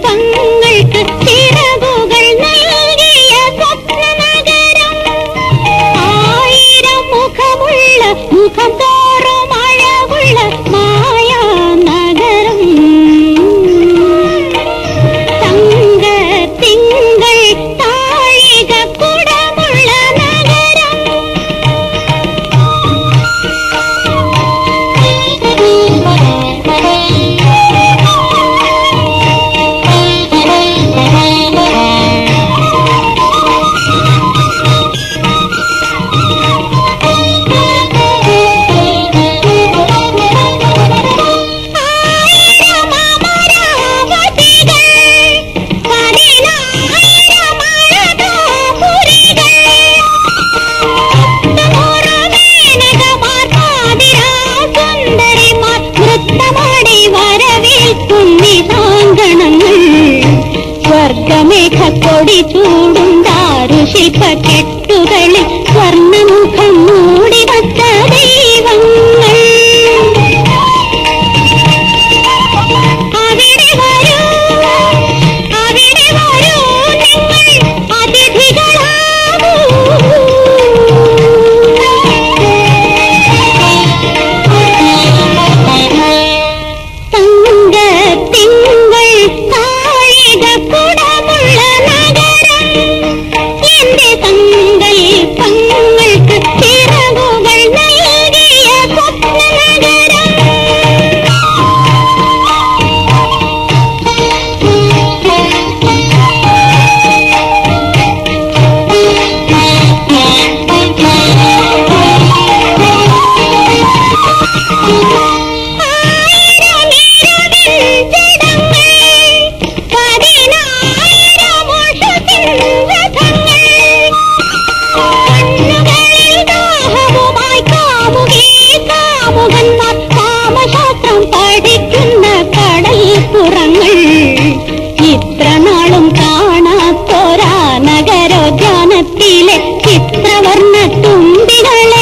பங்கு రేఖ కొడి చూడుండారు శిల్ప చెట్టు Mírale